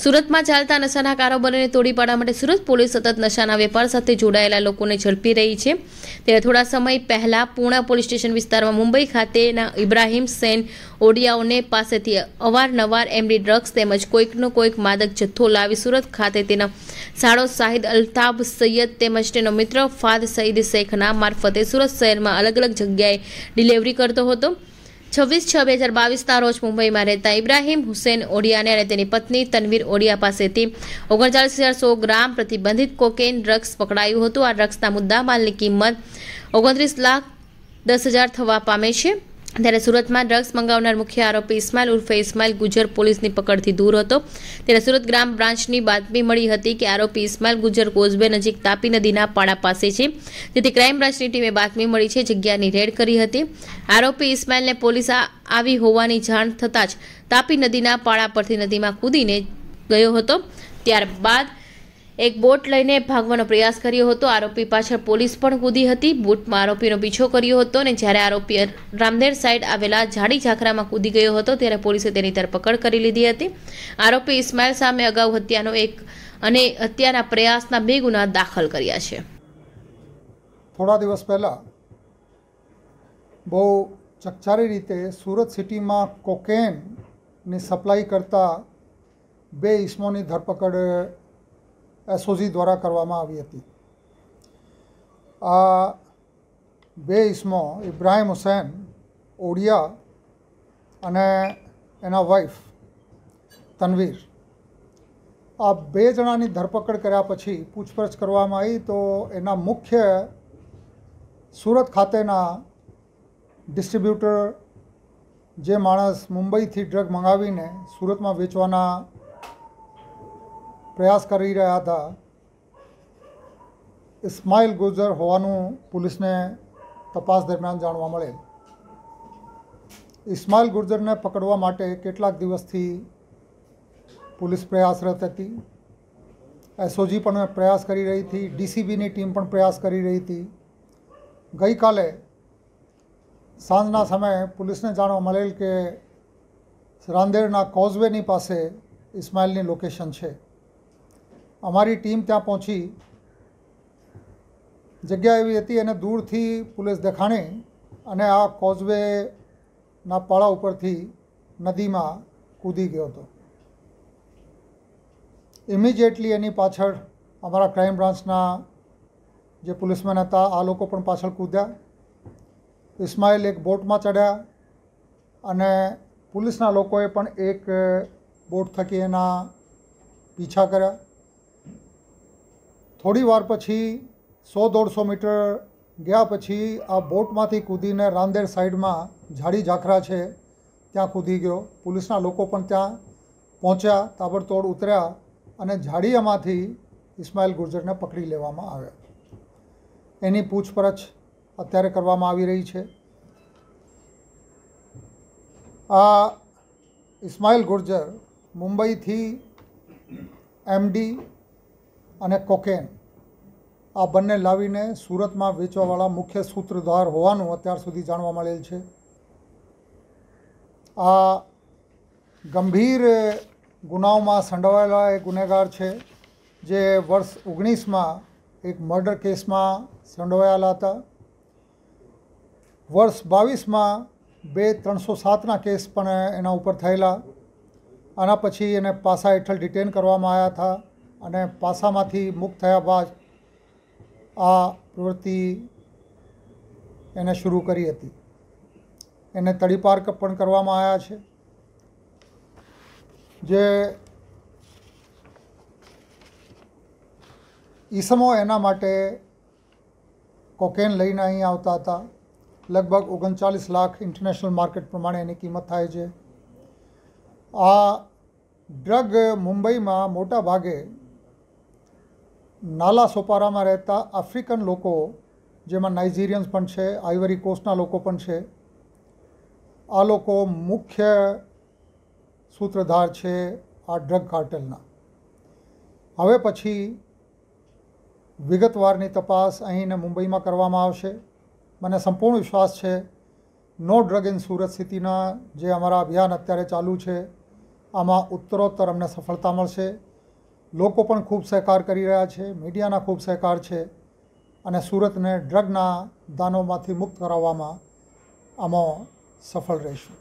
સુરતમાં ચાલતા નશાના કારોબારોને તોડી પાડવા માટે સુરત પોલીસ સતત નશાના વેપાર સાથે જોડાયેલા લોકોને ઝડપી રહી છે. ત્યારે થોડા સમય પહેલા પૂણા પોલીસ સ્ટેશન વિસ્તારમાં મુંબઈ ખાતેના ઇબ્રાહીમ સેન ઓડિયાઓને પાસેથી અવારનવાર એમડી ડ્રગ્સ તેમજ કોઈકનો કોઈક માદક જથ્થો લાવી સુરત ખાતે તેના સાળો શાહિદ અલ્તાબ સૈયદ તેમજ તેનો મિત્ર ફાદ સઈદ શેખના મારફતે સુરત શહેરમાં અલગ અલગ જગ્યાએ ડિલિવરી કરતો હતો. છવ્વીસ છ બે હજાર બાવીસના રોજ મુંબઈમાં રહેતા ઇબ્રાહિમ હુસેન ઓડિયાને અને તેની પત્ની તનવીર ઓડિયા પાસેથી ઓગણચાલીસ હજાર સો ગ્રામ પ્રતિબંધિત કોકેન ડ્રગ્સ પકડાયું હતું. આ ડ્રગ્સના મુદ્દામાલની કિંમત ઓગણત્રીસ લાખ દસ હજાર થવા પામે છે. ત્યારે સુરતમાં ડ્રગ્સ મંગાવનાર મુખ્ય આરોપી ઇસ્માઇલ ઉર્ફે ઇસ્માઇલ ગુજર પોલીસની પકડથી દૂર હતો. ત્યારે સુરત ગ્રામ બ્રાન્ચની બાતમી મળી હતી કે આરોપી ઇસ્માઇલ ગુજર કોઝવે નજીક તાપી નદીના પાડા પાસે છે. જેથી ક્રાઇમ બ્રાન્ચની ટીમે બાતમી મળી છે જગ્યાની રેડ કરી હતી. આરોપી ઇસ્માઇલને પોલીસ આવી હોવાની જાણ થતાં જ તાપી નદીના પાડા પરથી નદીમાં કૂદીને ગયો હતો. ત્યારબાદ એક બોટ લઈને ભાગવાનો પ્રયાસ કર્યો હતો. આરોપી પાછળ પોલીસ પણ કૂદી હતી. બોટમાં આરોપીનો પીછો કર્યો હતો અને જ્યારે આરોપી રામદેર સાઈડ આવેલા ઝાડી ઝાખરામાં કૂદી ગયો હતો, ત્યારે પોલીસે તેની ધરપકડ કરી લીધી હતી. આરોપી ઇસ્માઇલ સામે અગાઉ હત્યાનો એક અને હત્યાના પ્રયાસના બે ગુના દાખલ કર્યા છે. થોડા દિવસ પહેલાં બહુ ચકચારી રીતે સુરત સિટીમાં કોકેનની સપ્લાય કરતા બે ઇસમોની ધરપકડ એસઓજી દ્વારા કરવામાં આવી હતી. આ બે ઇસમો ઇબ્રાહિમ હુસેન ઓડિયા અને એના વાઈફ તનવીર. આ બે જણાની ધરપકડ કર્યા પછી પૂછપરછ કરવામાં આવી તો એના મુખ્ય સુરત ખાતેના ડિસ્ટ્રીબ્યુટર જે માણસ મુંબઈથી ડ્રગ મંગાવીને સુરતમાં વેચવાના પ્રયાસ કરી રહ્યા હતા. ઇસ્માઇલ ગુજર હોવાનું પોલીસને તપાસ દરમિયાન જાણવા મળેલ ઇસ્માઇલ ગુર્જરને પકડવા માટે કેટલાક દિવસથી પોલીસ પ્રયાસરત હતી. એસઓજી પણ પ્રયાસ કરી રહી હતી. ડીસીબીની ટીમ પણ પ્રયાસ કરી રહી હતી. ગઈકાલે સાંજના સમયે પોલીસને જાણવા મળેલ કે રાંદેરના કોઝવેની પાસે ઇસ્માઇલની લોકેશન છે. અમારી ટીમ ત્યાં પહોંચી. જગ્યા એવી હતી અને દૂરથી પોલીસ દેખાણી અને આ કોઝવેના પાળા ઉપરથી નદીમાં કૂદી ગયો હતો. ઇમિડિયેટલી એની પાછળ અમારા ક્રાઇમ બ્રાન્ચના જે પોલીસમેન હતા, આ લોકો પણ પાછળ કૂદ્યા. ઇસ્માઇલ એક બોટમાં ચડ્યા અને પોલીસના લોકોએ પણ એક બોટ થકી એના પીછા કર્યા. થોડી વાર પછી સો દોઢસો મીટર ગયા પછી આ બોટમાંથી કૂદીને રાંદેર સાઈડમાં ઝાડી ઝાખરા છે, ત્યાં કૂદી ગયો. પોલીસના લોકો પણ ત્યાં પહોંચ્યા, તાબડતોડ ઉતર્યા અને ઝાડીયામાંથી ઇસ્માઇલ ગુર્જરને પકડી લેવામાં આવ્યા. એની પૂછપરછ અત્યારે કરવામાં આવી રહી છે. આ ઇસ્માઇલ ગુર્જર મુંબઈથી એમડી અને કોકેન. આ બંને લાવીને સુરતમાં વેચવાવાળા મુખ્ય સૂત્રધાર હોવાનું અત્યાર સુધી જાણવા મળેલ છે. આ ગંભીર ગુનાઓમાં સંડોવાયેલા એ ગુનેગાર છે, જે વર્ષ ઓગણીસમાં એક મર્ડર કેસમાં સંડોવાયેલા હતા. વર્ષ બાવીસમાં બે ત્રણસો સાતના કેસ પણ એના ઉપર થયેલા. આના પછી એને પાસા હેઠળ ડિટેન કરવામાં આવ્યા હતા. અને પાસામાંથી મુક્ત થયા બાદ આ પ્રવૃત્તિ એને શરૂ કરી હતી. એને તડીપાર પણ કરવામાં આવ્યા છે. જે ઈસમો એના માટે કોકેન લઈને અહીં આવતા હતા. લગભગ ઓગણચાલીસ લાખ ઇન્ટરનેશનલ માર્કેટ પ્રમાણે એની કિંમત થાય છે. આ ડ્રગ મુંબઈમાં મોટા ભાગે નાલા સોપારામાં રહેતા આફ્રિકન લોકો, જેમાં નાઇજીરિયન્સ પણ છે આઈવરી કોસ્ટના લોકો પણ છે, આ લોકો મુખ્ય સૂત્રધાર છે આ ડ્રગ કાર્ટેલના. હવે પછી વિગતવારની તપાસ અહીંને મુંબઈમાં કરવામાં આવશે. મને સંપૂર્ણ વિશ્વાસ છે, નો ડ્રગ ઇન સુરત સિટીના જે અમારા અભિયાન અત્યારે ચાલુ છે, આમાં ઉત્તરોત્તર અમને સફળતા મળશે. લોકો પણ ખૂબ સહકાર કરી રહ્યા છે, મીડિયાના ખૂબ સહકાર છે અને સુરતને ડ્રગના દાનોમાંથી મુક્ત કરાવવામાં આમાં સફળ રહીશું.